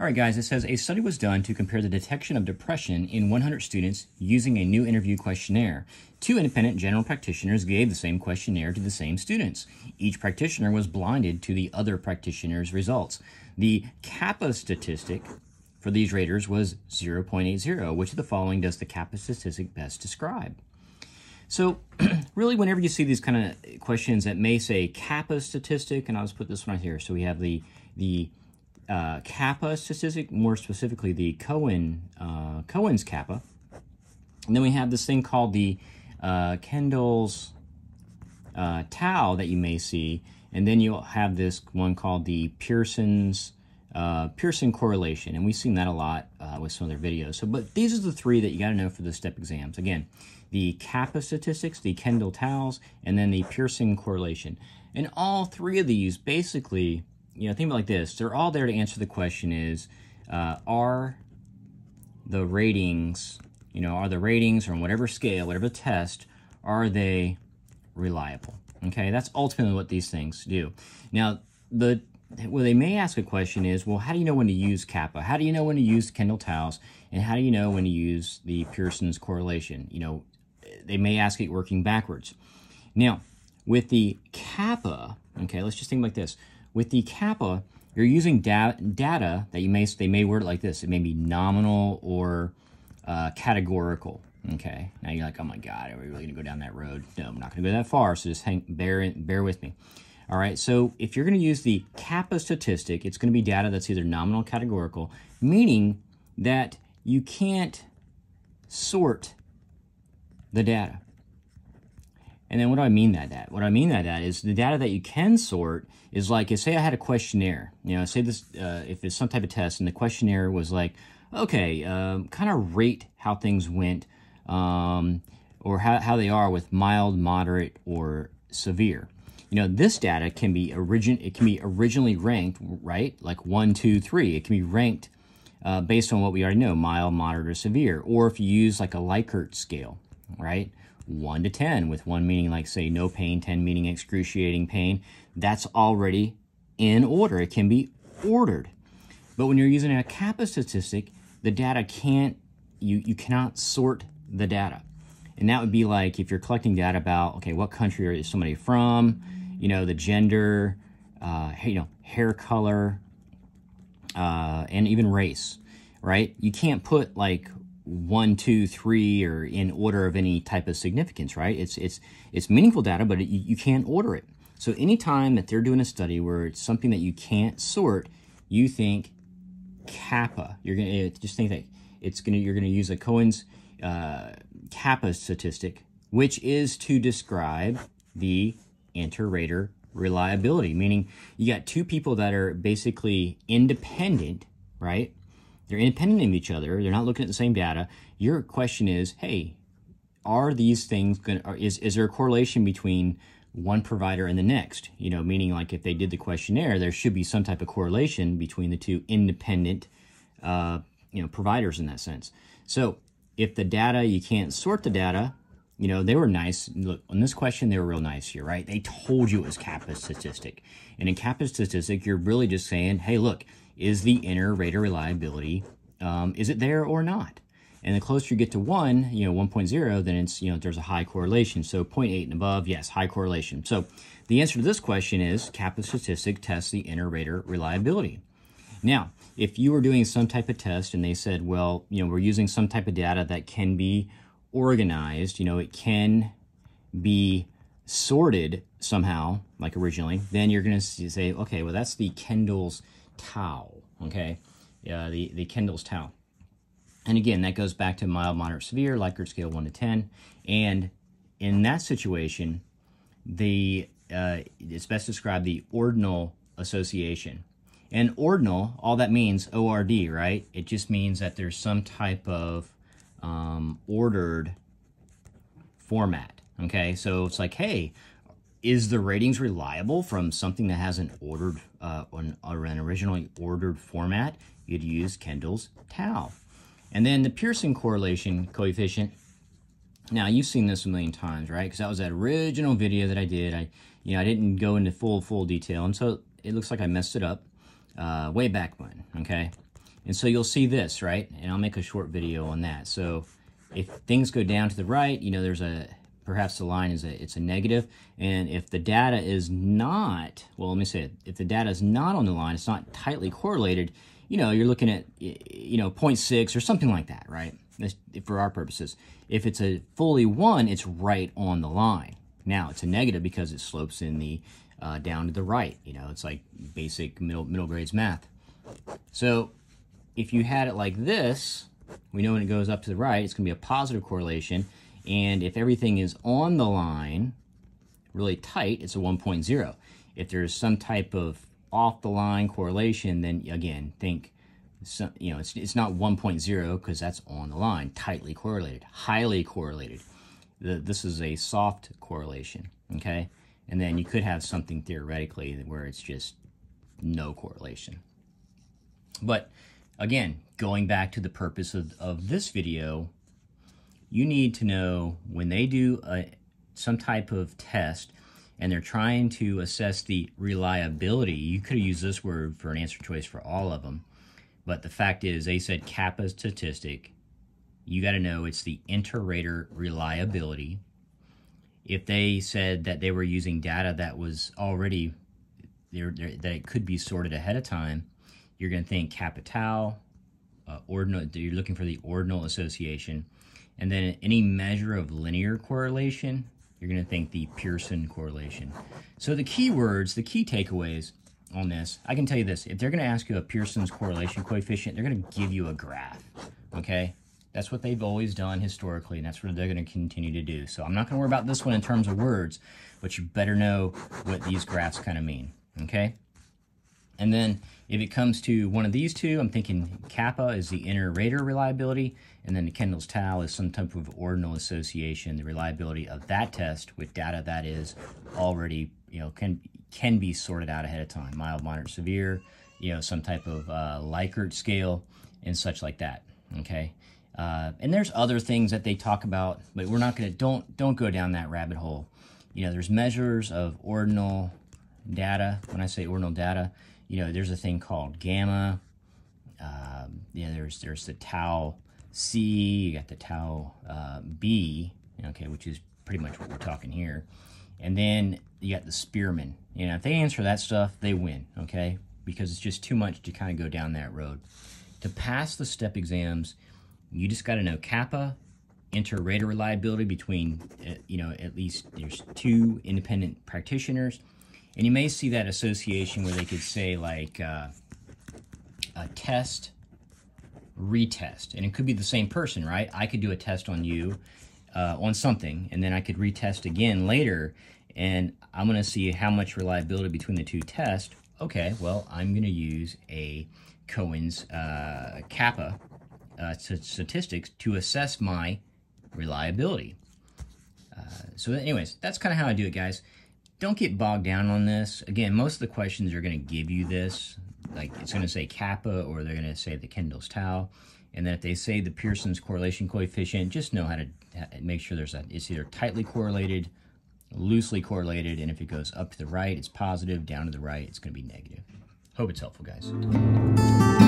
All right, guys, it says a study was done to compare the detection of depression in 100 students using a new interview questionnaire. Two independent general practitioners gave the same questionnaire to the same students. Each practitioner was blinded to the other practitioner's results. The kappa statistic for these raters was 0.80. Which of the following does the kappa statistic best describe? So, really, whenever you see these kind of questions that may say kappa statistic, and I'll just put this one right here. So we have the the uh, kappa statistic, more specifically the Cohen uh, Cohen's kappa. And then we have this thing called the uh, Kendall's uh, tau that you may see, and then you'll have this one called the Pearson's uh, Pearson correlation, and we've seen that a lot uh, with some other videos. So, but these are the three that you got to know for the step exams. Again, the kappa statistics, the Kendall taus, and then the Pearson correlation. And all three of these basically you know, think about like this. They're all there to answer the question is, uh, are the ratings, you know, are the ratings on whatever scale, whatever test, are they reliable? Okay, that's ultimately what these things do. Now, the well, they may ask a question is, well, how do you know when to use kappa? How do you know when to use Kendall taus? And how do you know when to use the Pearson's correlation? You know, they may ask it working backwards. Now, with the kappa, okay, let's just think like this. With the kappa, you're using da data that you may, they may word it like this. It may be nominal or uh, categorical. Okay, now you're like, oh my God, are we really gonna go down that road? No, I'm not gonna go that far, so just hang, bear, bear with me. All right, so if you're gonna use the kappa statistic, it's gonna be data that's either nominal or categorical, meaning that you can't sort the data. And then what do I mean by that? What I mean by that is the data that you can sort is like, say I had a questionnaire, you know, say this, uh, if it's some type of test and the questionnaire was like, okay, um, kind of rate how things went um, or how, how they are with mild, moderate, or severe. You know, this data can be origin it can be originally ranked, right? Like one, two, three. It can be ranked uh, based on what we already know, mild, moderate, or severe. Or if you use like a Likert scale, right? 1 to 10, with 1 meaning like, say, no pain, 10 meaning excruciating pain, that's already in order. It can be ordered. But when you're using a kappa statistic, the data can't, you, you cannot sort the data. And that would be like if you're collecting data about, okay, what country is somebody from, you know, the gender, uh, you know, hair color, uh, and even race, right? You can't put like one, two, three, or in order of any type of significance, right? It's it's it's meaningful data, but it, you, can't order it. So anytime that they're doing a study where it's something that you can't sort, you think kappa. You're gonna just think that it's gonna you're gonna use a Cohen's uh, kappa statistic, which is to describe the inter-rater reliability, meaning you got two people that are basically independent, right? They're independent of each other. They're not looking at the same data. Your question is, hey, are these things going to, is, is there a correlation between one provider and the next? You know, meaning like if they did the questionnaire, there should be some type of correlation between the two independent, uh, you know, providers in that sense. So if the data, you can't sort the data, you know, they were nice. Look, on this question, they were real nice here, right? They told you it was kappa statistic. And in kappa statistic, you're really just saying, hey, look, is the inner rater reliability, um, is it there or not? And the closer you get to 1, you know, 1.0, then it's, you know, there's a high correlation. So 0.8 and above, yes, high correlation. So the answer to this question is kappa statistic tests the inner rater reliability. Now, if you were doing some type of test and they said, well, you know, we're using some type of data that can be organized, you know, it can be sorted somehow, like originally, then you're going to say, okay, well, that's the Kendall's tau, okay? Uh, the, the Kendall's tau. And again, that goes back to mild, moderate, severe, Likert scale 1 to 10. And in that situation, the uh, it's best described the ordinal association. And ordinal, all that means ORD, right? It just means that there's some type of um, ordered format. Okay, so it's like, hey, is the ratings reliable from something that has an ordered uh, an, or an originally ordered format? You'd use Kendall's tau. And then the Pearson correlation coefficient. Now you've seen this a million times, right? Because that was that original video that I did. I, you know, I didn't go into full full detail, and so it looks like I messed it up uh, way back when. Okay, And so you'll see this, right? And I'll make a short video on that. So if things go down to the right, you know, there's a, perhaps the line is a, it's a negative. And if the data is not, well, let me say it, if the data is not on the line, it's not tightly correlated, you know, you're looking at, you know, 0.6 or something like that, right? for our purposes. If it's a fully one, it's right on the line. Now, it's a negative because it slopes in the uh, down to the right. You know, it's like basic middle, middle grades math. So if you had it like this, we know when it goes up to the right, it's going to be a positive correlation. And if everything is on the line, really tight, it's a 1.0. If there's some type of off the line correlation, then again, think, some, you know, it's, it's not 1.0 because that's on the line, tightly correlated, highly correlated. The, this is a soft correlation, okay? And then you could have something theoretically where it's just no correlation. But again, going back to the purpose of, of this video, you need to know when they do a, some type of test and they're trying to assess the reliability, you could have used this word for an answer choice for all of them. But the fact is, they said kappa statistic. You got to know it's the inter-rater reliability if they said that they were using data that was already there, that it could be sorted ahead of time, you're going to think capital, uh, ordinal. You're looking for the ordinal association, and then any measure of linear correlation, you're going to think the Pearson correlation. So the key words, the key takeaways on this, I can tell you this: if they're going to ask you a Pearson's correlation coefficient, they're going to give you a graph. Okay, that's what they've always done historically, and that's what they're going to continue to do. So I'm not going to worry about this one in terms of words, but you better know what these graphs kind of mean, okay? And then if it comes to one of these two, I'm thinking kappa is the inter-rater reliability, and then the Kendall's tau is some type of ordinal association, the reliability of that test with data that is already, you know, can can be sorted out ahead of time, mild, moderate, severe, you know, some type of uh, Likert scale and such like that, okay? Uh, and there's other things that they talk about, but we're not going to, don't, don't go down that rabbit hole. You know, there's measures of ordinal data. When I say ordinal data, you know, there's a thing called gamma. Um, there's, there's the tau C, you got the tau uh, B, okay, which is pretty much what we're talking here. And then you got the Spearman. You know, if they answer that stuff, they win, okay? Because it's just too much to kind of go down that road. To pass the step exams, you just got to know kappa, inter-rater reliability between, uh, you know, at least there's two independent practitioners. And you may see that association where they could say like uh, a test, retest. And it could be the same person, right? I could do a test on you uh, on something, and then I could retest again later, and I'm going to see how much reliability between the two tests. Okay, well, I'm going to use a Cohen's uh, kappa uh, statistics to assess my reliability. Uh, so anyways, that's kind of how I do it, guys. Don't get bogged down on this. Again, most of the questions are going to give you this. Like it's going to say kappa or they're going to say the Kendall's tau. And then if they say the Pearson's correlation coefficient, just know how to make sure there's a, it's either tightly correlated, loosely correlated, and if it goes up to the right, it's positive, down to the right, it's going to be negative. Hope it's helpful, guys.